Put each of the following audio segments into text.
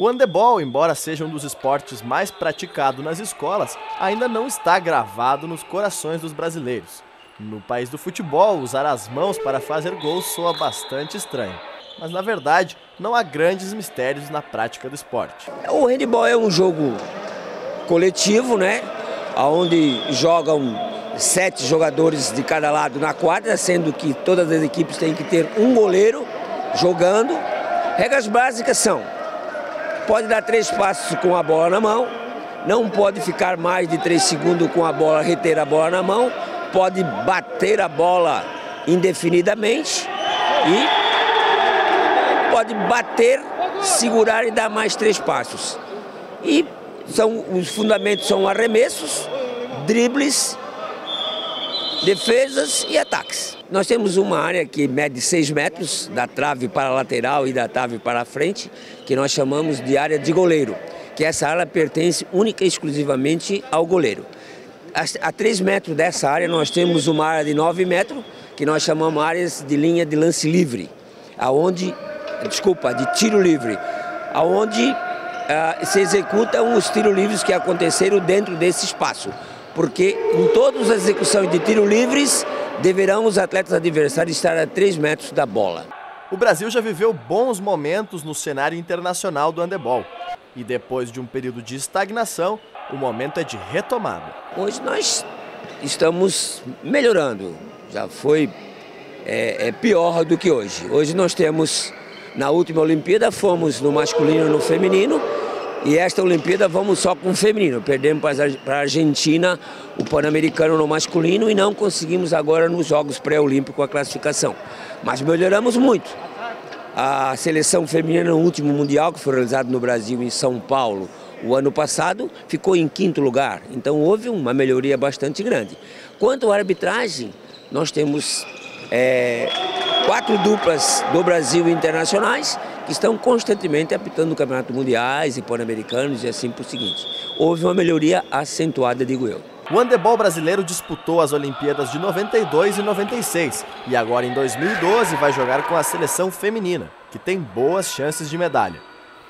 O handebol, embora seja um dos esportes mais praticados nas escolas, ainda não está gravado nos corações dos brasileiros. No país do futebol, usar as mãos para fazer gols soa bastante estranho. Mas na verdade, não há grandes mistérios na prática do esporte. O handebol é um jogo coletivo, né? Onde jogam sete jogadores de cada lado na quadra, sendo que todas as equipes têm que ter um goleiro jogando. Regras básicas são pode dar três passos com a bola na mão, não pode ficar mais de três segundos com a bola, reter a bola na mão, pode bater a bola indefinidamente e pode bater, segurar e dar mais três passos. E são, os fundamentos são arremessos, dribles, defesas e ataques. Nós temos uma área que mede 6 metros, da trave para a lateral e da trave para a frente, que nós chamamos de área de goleiro, que essa área pertence única e exclusivamente ao goleiro. A 3 metros dessa área nós temos uma área de 9 metros, que nós chamamos áreas de linha de lance livre, aonde, desculpa, de tiro livre, aonde uh, se executam os tiros livres que aconteceram dentro desse espaço. Porque em todas as execuções de tiro livres, deverão os atletas adversários estar a 3 metros da bola. O Brasil já viveu bons momentos no cenário internacional do handebol. E depois de um período de estagnação, o momento é de retomada. Hoje nós estamos melhorando. Já foi é, é pior do que hoje. Hoje nós temos, na última Olimpíada, fomos no masculino e no feminino. E esta Olimpíada vamos só com o feminino. Perdemos para a Argentina o Pan-Americano no masculino e não conseguimos agora nos Jogos Pré-Olímpicos a classificação. Mas melhoramos muito. A seleção feminina no último Mundial, que foi realizado no Brasil, em São Paulo, o ano passado, ficou em quinto lugar. Então houve uma melhoria bastante grande. Quanto à arbitragem, nós temos é, quatro duplas do Brasil internacionais que estão constantemente apitando campeonatos mundiais e pan-americanos e assim por seguinte. Houve uma melhoria acentuada, digo eu. O handebol brasileiro disputou as Olimpíadas de 92 e 96 e agora em 2012 vai jogar com a seleção feminina, que tem boas chances de medalha.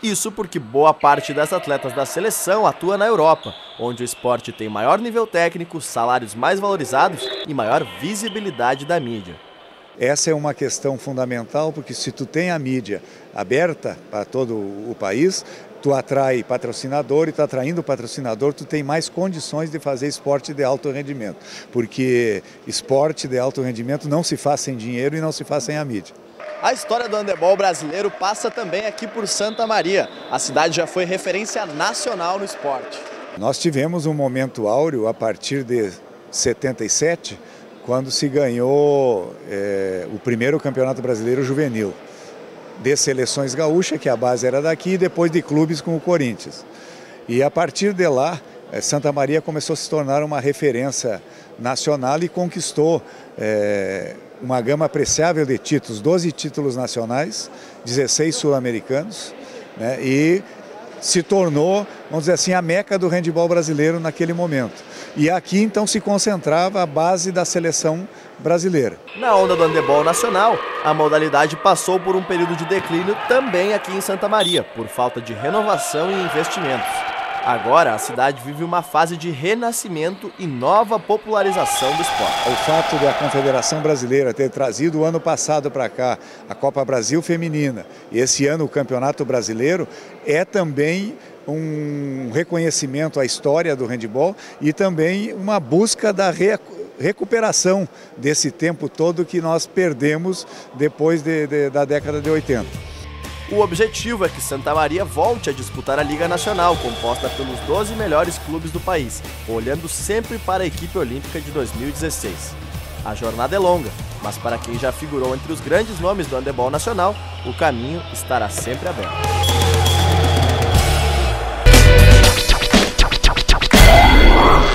Isso porque boa parte das atletas da seleção atua na Europa, onde o esporte tem maior nível técnico, salários mais valorizados e maior visibilidade da mídia. Essa é uma questão fundamental, porque se tu tem a mídia aberta para todo o país, tu atrai patrocinador e tu atraindo patrocinador, tu tem mais condições de fazer esporte de alto rendimento, porque esporte de alto rendimento não se faz sem dinheiro e não se faz sem a mídia. A história do handebol brasileiro passa também aqui por Santa Maria. A cidade já foi referência nacional no esporte. Nós tivemos um momento áureo a partir de 77, quando se ganhou é, o primeiro campeonato brasileiro juvenil de seleções gaúchas, que a base era daqui, e depois de clubes com o Corinthians. E a partir de lá, é, Santa Maria começou a se tornar uma referência nacional e conquistou é, uma gama apreciável de títulos, 12 títulos nacionais, 16 sul-americanos, né, e se tornou, vamos dizer assim, a meca do handebol brasileiro naquele momento. E aqui então se concentrava a base da seleção brasileira. Na onda do handebol nacional, a modalidade passou por um período de declínio também aqui em Santa Maria, por falta de renovação e investimentos. Agora, a cidade vive uma fase de renascimento e nova popularização do esporte. O fato da Confederação Brasileira ter trazido o ano passado para cá a Copa Brasil Feminina e esse ano o Campeonato Brasileiro é também um reconhecimento à história do handebol e também uma busca da recuperação desse tempo todo que nós perdemos depois de, de, da década de 80. O objetivo é que Santa Maria volte a disputar a Liga Nacional, composta pelos 12 melhores clubes do país, olhando sempre para a equipe olímpica de 2016. A jornada é longa, mas para quem já figurou entre os grandes nomes do handebol nacional, o caminho estará sempre aberto. Storm.